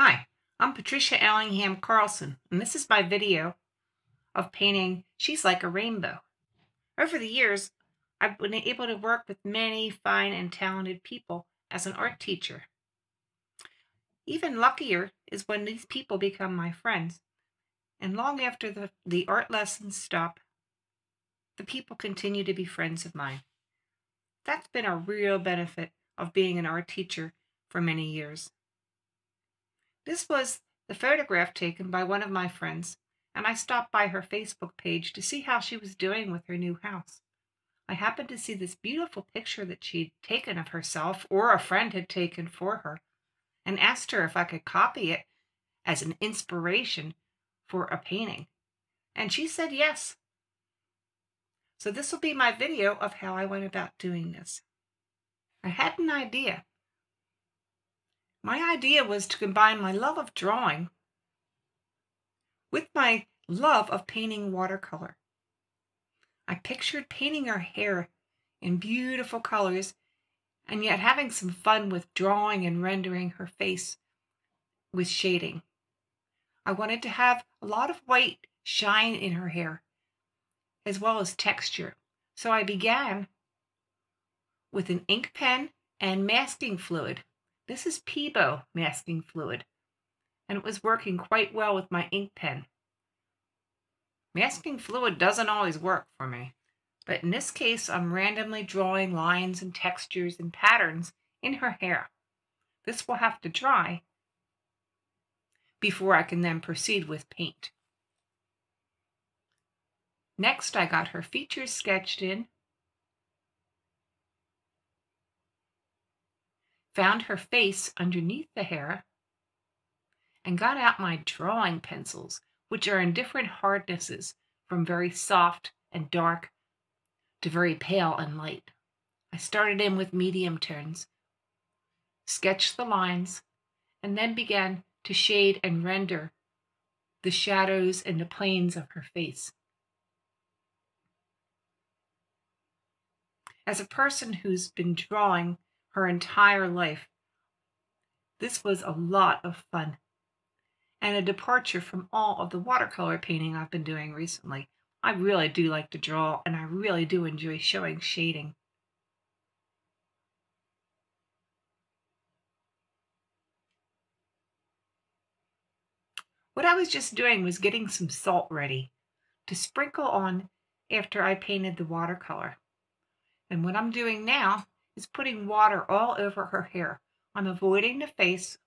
Hi, I'm Patricia Allingham Carlson, and this is my video of painting She's Like a Rainbow. Over the years, I've been able to work with many fine and talented people as an art teacher. Even luckier is when these people become my friends, and long after the, the art lessons stop, the people continue to be friends of mine. That's been a real benefit of being an art teacher for many years. This was the photograph taken by one of my friends, and I stopped by her Facebook page to see how she was doing with her new house. I happened to see this beautiful picture that she'd taken of herself, or a friend had taken for her, and asked her if I could copy it as an inspiration for a painting. And she said yes. So this will be my video of how I went about doing this. I had an idea my idea was to combine my love of drawing with my love of painting watercolor. I pictured painting her hair in beautiful colors and yet having some fun with drawing and rendering her face with shading. I wanted to have a lot of white shine in her hair as well as texture. So I began with an ink pen and masking fluid. This is Pebeo masking fluid, and it was working quite well with my ink pen. Masking fluid doesn't always work for me, but in this case I'm randomly drawing lines and textures and patterns in her hair. This will have to dry before I can then proceed with paint. Next I got her features sketched in found her face underneath the hair, and got out my drawing pencils, which are in different hardnesses from very soft and dark to very pale and light. I started in with medium turns, sketched the lines, and then began to shade and render the shadows and the planes of her face. As a person who's been drawing her entire life. This was a lot of fun and a departure from all of the watercolor painting I've been doing recently. I really do like to draw and I really do enjoy showing shading. What I was just doing was getting some salt ready to sprinkle on after I painted the watercolor. And what I'm doing now is putting water all over her hair. I'm avoiding the face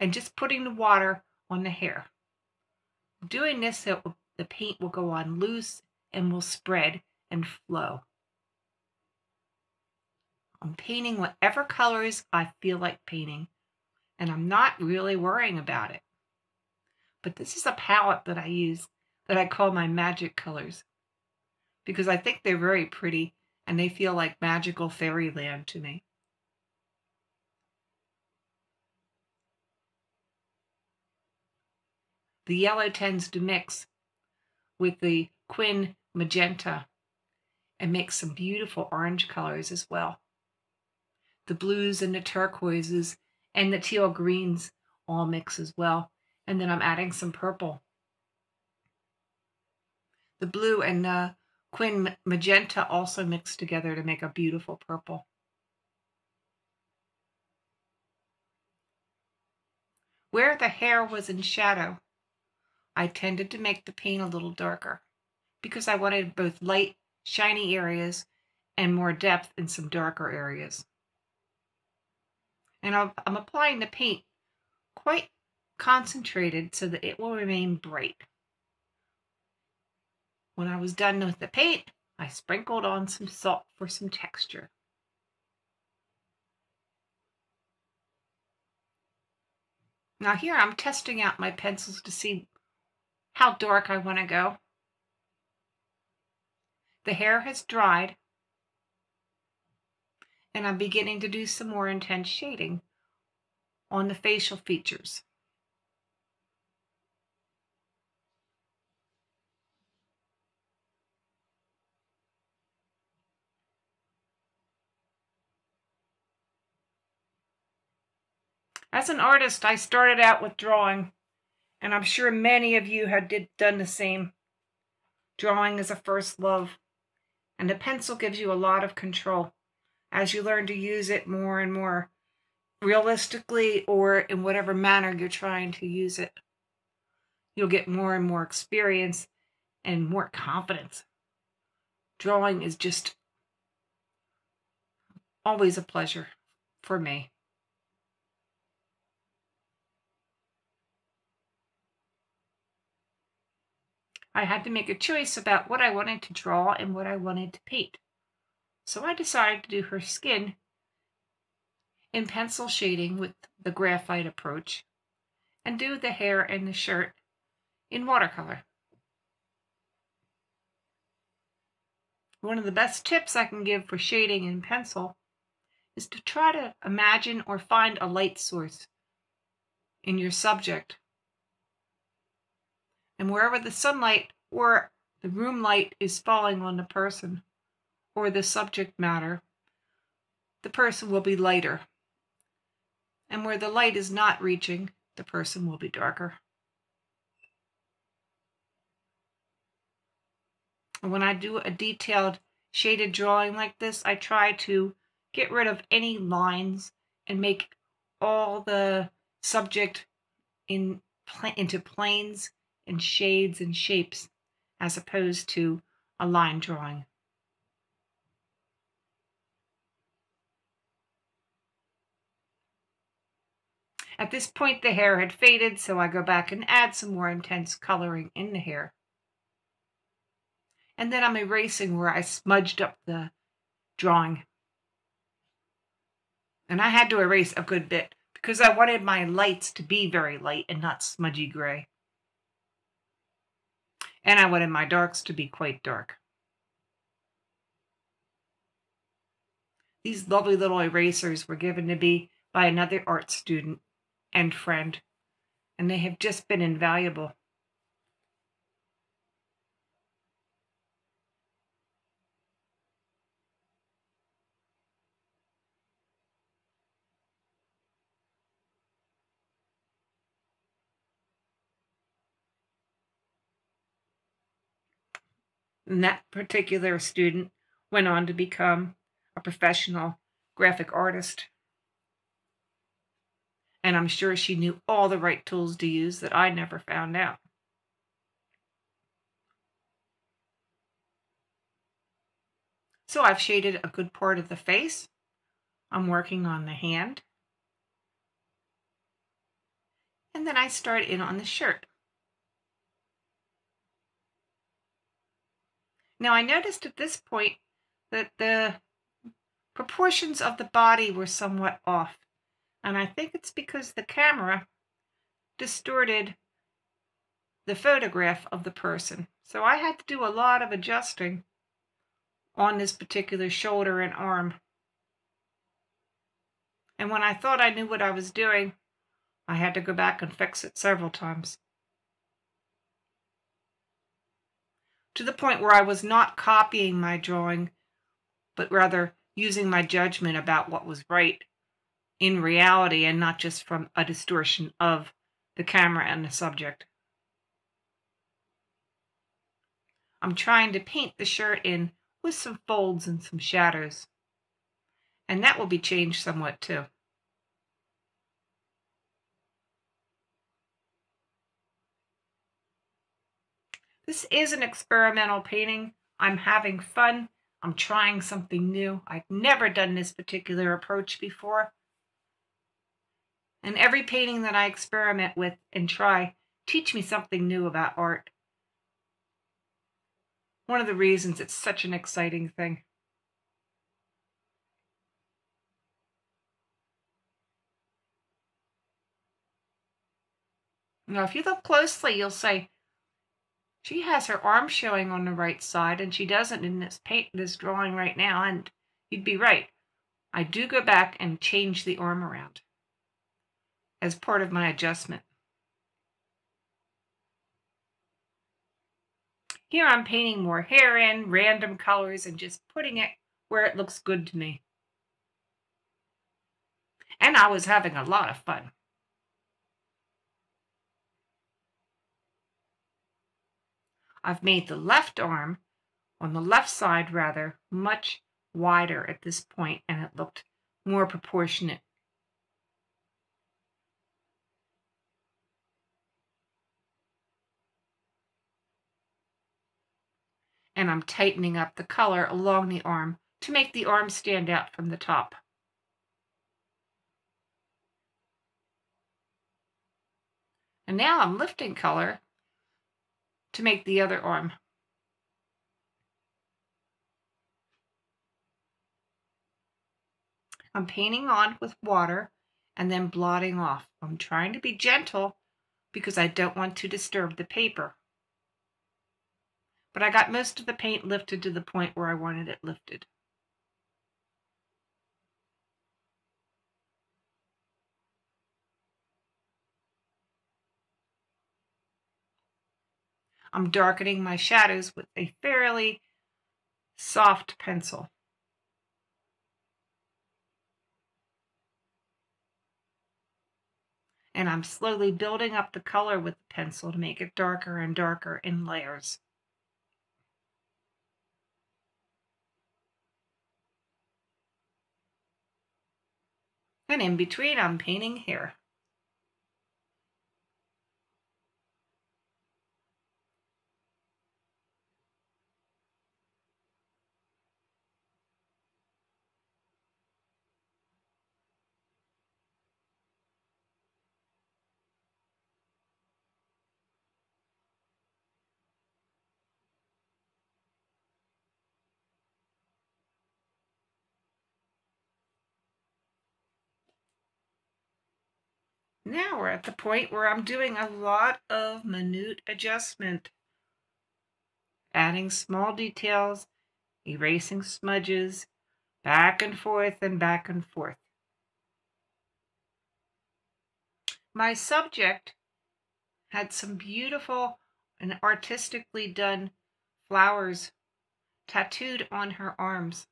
and just putting the water on the hair. Doing this so the paint will go on loose and will spread and flow. I'm painting whatever colors I feel like painting, and I'm not really worrying about it. But this is a palette that I use that I call my magic colors because I think they're very pretty and they feel like magical fairyland to me. The yellow tends to mix with the Quin magenta and make some beautiful orange colors as well. The blues and the turquoises and the teal greens all mix as well. And then I'm adding some purple. The blue and the Quin magenta also mixed together to make a beautiful purple. Where the hair was in shadow, I tended to make the paint a little darker because I wanted both light, shiny areas and more depth in some darker areas. And I'm applying the paint quite concentrated so that it will remain bright. When I was done with the paint, I sprinkled on some salt for some texture. Now here I'm testing out my pencils to see how dark I want to go. The hair has dried and I'm beginning to do some more intense shading on the facial features. As an artist, I started out with drawing, and I'm sure many of you had did, done the same. Drawing is a first love, and the pencil gives you a lot of control as you learn to use it more and more realistically or in whatever manner you're trying to use it. You'll get more and more experience and more confidence. Drawing is just always a pleasure for me. I had to make a choice about what I wanted to draw and what I wanted to paint. So I decided to do her skin in pencil shading with the graphite approach and do the hair and the shirt in watercolor. One of the best tips I can give for shading in pencil is to try to imagine or find a light source in your subject and wherever the sunlight or the room light is falling on the person or the subject matter, the person will be lighter. And where the light is not reaching, the person will be darker. When I do a detailed shaded drawing like this, I try to get rid of any lines and make all the subject in into planes and shades and shapes as opposed to a line drawing. At this point, the hair had faded, so I go back and add some more intense coloring in the hair. And then I'm erasing where I smudged up the drawing. And I had to erase a good bit because I wanted my lights to be very light and not smudgy gray. And I wanted my darks to be quite dark. These lovely little erasers were given to me by another art student and friend, and they have just been invaluable. And that particular student went on to become a professional graphic artist. And I'm sure she knew all the right tools to use that I never found out. So I've shaded a good part of the face. I'm working on the hand. And then I start in on the shirt. Now I noticed at this point that the proportions of the body were somewhat off. And I think it's because the camera distorted the photograph of the person. So I had to do a lot of adjusting on this particular shoulder and arm. And when I thought I knew what I was doing, I had to go back and fix it several times. To the point where I was not copying my drawing, but rather using my judgment about what was right in reality and not just from a distortion of the camera and the subject. I'm trying to paint the shirt in with some folds and some shadows. And that will be changed somewhat too. This is an experimental painting. I'm having fun. I'm trying something new. I've never done this particular approach before. And every painting that I experiment with and try teach me something new about art. One of the reasons it's such an exciting thing. Now, if you look closely, you'll say, she has her arm showing on the right side, and she doesn't in this paint this drawing right now, and you'd be right. I do go back and change the arm around as part of my adjustment. Here I'm painting more hair in, random colors, and just putting it where it looks good to me. And I was having a lot of fun. I've made the left arm, on the left side rather, much wider at this point and it looked more proportionate. And I'm tightening up the color along the arm to make the arm stand out from the top. And now I'm lifting color to make the other arm. I'm painting on with water and then blotting off. I'm trying to be gentle because I don't want to disturb the paper. But I got most of the paint lifted to the point where I wanted it lifted. I'm darkening my shadows with a fairly soft pencil. And I'm slowly building up the color with the pencil to make it darker and darker in layers. And in between, I'm painting hair. Now we're at the point where I'm doing a lot of minute adjustment. Adding small details, erasing smudges, back and forth and back and forth. My subject had some beautiful and artistically done flowers tattooed on her arms.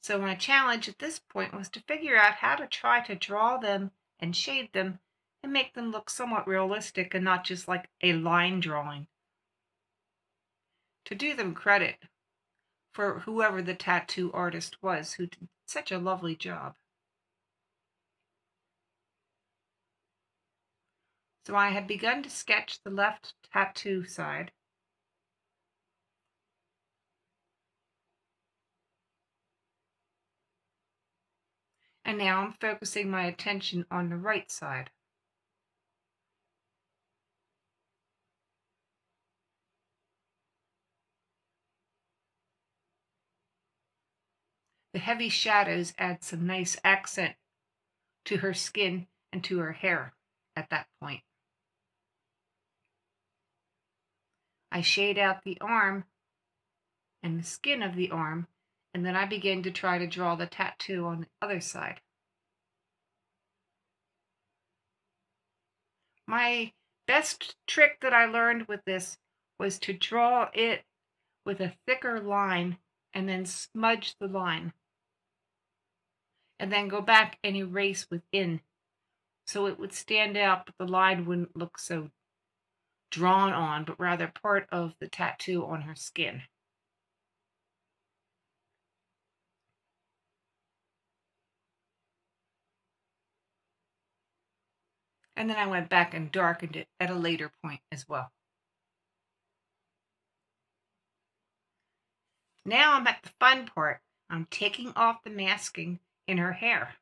So my challenge at this point was to figure out how to try to draw them and shade them and make them look somewhat realistic and not just like a line drawing. To do them credit for whoever the tattoo artist was who did such a lovely job. So I had begun to sketch the left tattoo side And now I'm focusing my attention on the right side. The heavy shadows add some nice accent to her skin and to her hair at that point. I shade out the arm and the skin of the arm and then I begin to try to draw the tattoo on the other side. My best trick that I learned with this was to draw it with a thicker line and then smudge the line. And then go back and erase within so it would stand out, but the line wouldn't look so drawn on, but rather part of the tattoo on her skin. And then I went back and darkened it at a later point as well. Now I'm at the fun part. I'm taking off the masking in her hair.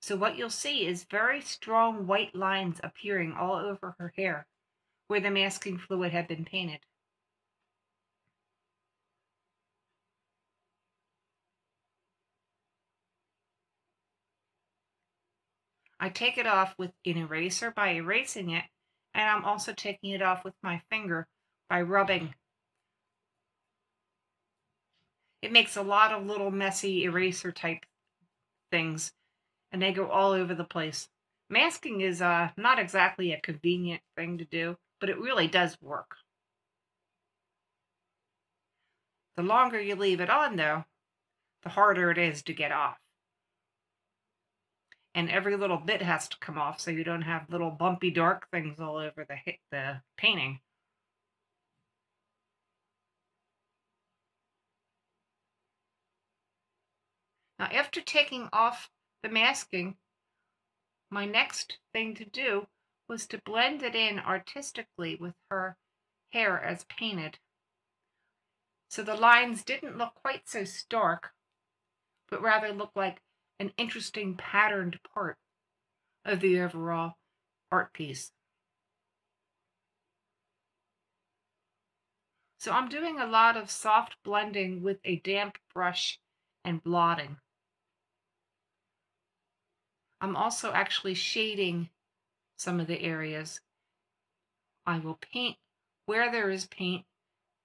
So what you'll see is very strong white lines appearing all over her hair where the masking fluid had been painted. I take it off with an eraser by erasing it, and I'm also taking it off with my finger by rubbing. It makes a lot of little messy eraser type things, and they go all over the place. Masking is uh, not exactly a convenient thing to do, but it really does work. The longer you leave it on, though, the harder it is to get off. And every little bit has to come off so you don't have little bumpy dark things all over the the painting. Now after taking off the masking, my next thing to do was to blend it in artistically with her hair as painted. So the lines didn't look quite so stark, but rather looked like an interesting patterned part of the overall art piece. So I'm doing a lot of soft blending with a damp brush and blotting. I'm also actually shading some of the areas. I will paint where there is paint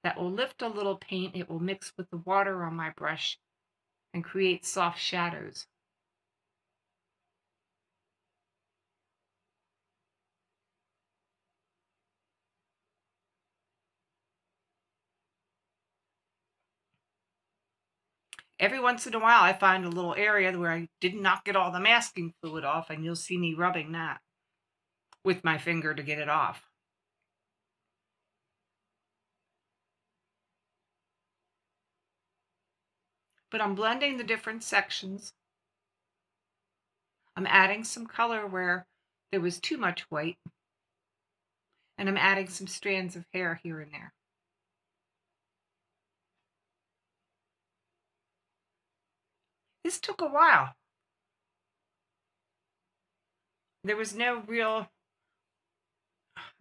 that will lift a little paint. It will mix with the water on my brush and create soft shadows. Every once in a while I find a little area where I did not get all the masking fluid off and you'll see me rubbing that with my finger to get it off. But I'm blending the different sections. I'm adding some color where there was too much white. And I'm adding some strands of hair here and there. This took a while. There was no real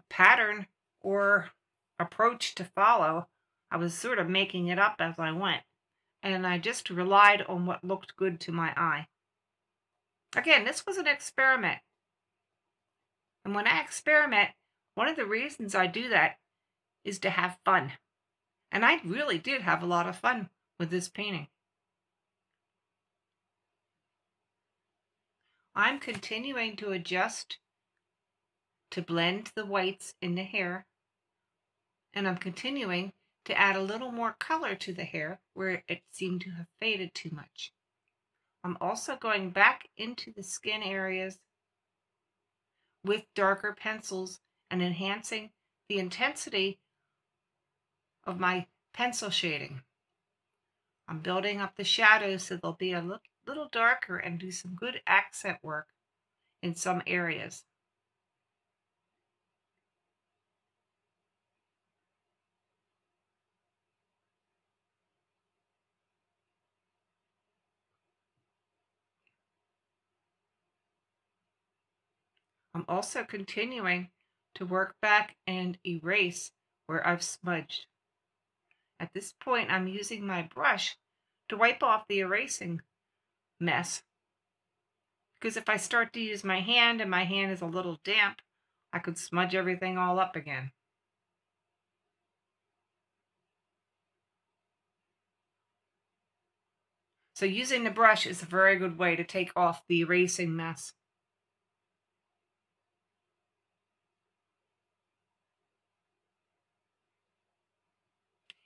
pattern or approach to follow. I was sort of making it up as I went, and I just relied on what looked good to my eye. Again, this was an experiment. And when I experiment, one of the reasons I do that is to have fun. And I really did have a lot of fun with this painting. I'm continuing to adjust to blend the whites in the hair. And I'm continuing to add a little more color to the hair where it seemed to have faded too much. I'm also going back into the skin areas with darker pencils and enhancing the intensity of my pencil shading. I'm building up the shadows so they'll be a look, little darker and do some good accent work in some areas. I'm also continuing to work back and erase where I've smudged. At this point, I'm using my brush to wipe off the erasing mess. Because if I start to use my hand and my hand is a little damp, I could smudge everything all up again. So using the brush is a very good way to take off the erasing mess.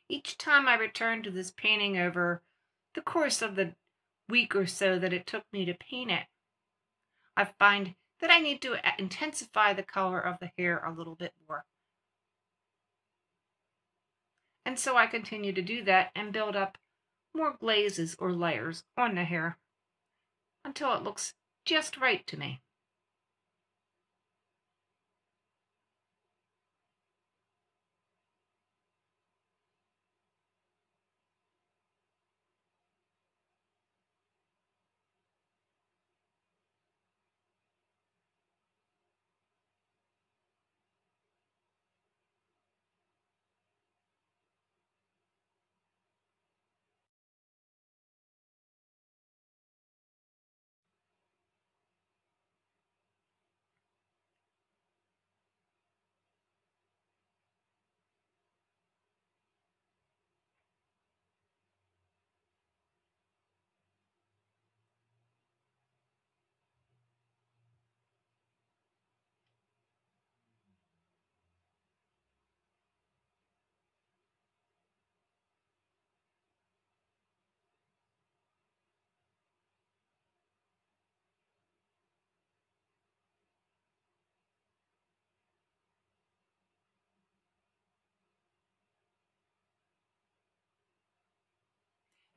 Each time I return to this painting over the course of the week or so that it took me to paint it, I find that I need to uh, intensify the color of the hair a little bit more. And so I continue to do that and build up more glazes or layers on the hair until it looks just right to me.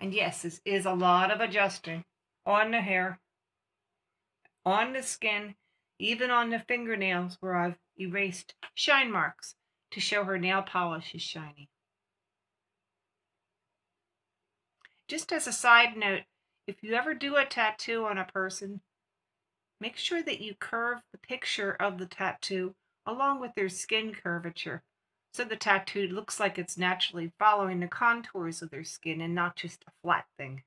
And yes, this is a lot of adjusting on the hair, on the skin, even on the fingernails where I've erased shine marks to show her nail polish is shiny. Just as a side note, if you ever do a tattoo on a person, make sure that you curve the picture of the tattoo along with their skin curvature so the tattoo looks like it's naturally following the contours of their skin and not just a flat thing.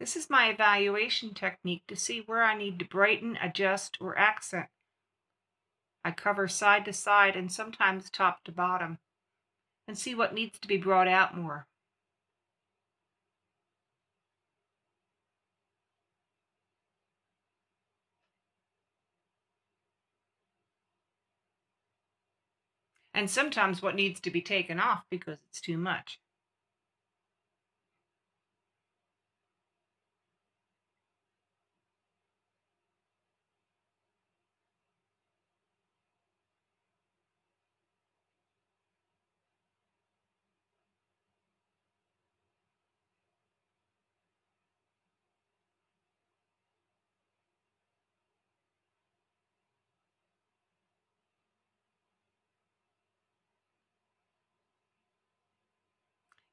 This is my evaluation technique to see where I need to brighten, adjust, or accent. I cover side to side and sometimes top to bottom and see what needs to be brought out more. And sometimes what needs to be taken off because it's too much.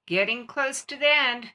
Getting close to the end.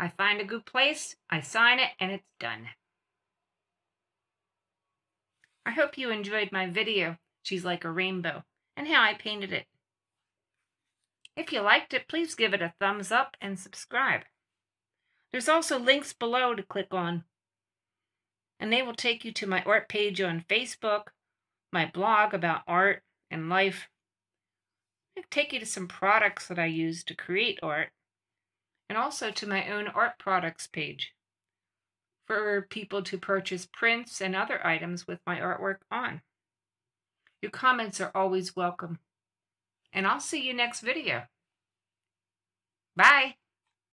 I find a good place, I sign it, and it's done. I hope you enjoyed my video, She's Like a Rainbow, and how I painted it. If you liked it, please give it a thumbs up and subscribe. There's also links below to click on, and they will take you to my art page on Facebook, my blog about art and life. They take you to some products that I use to create art, and also to my own art products page for people to purchase prints and other items with my artwork on. Your comments are always welcome. And I'll see you next video. Bye.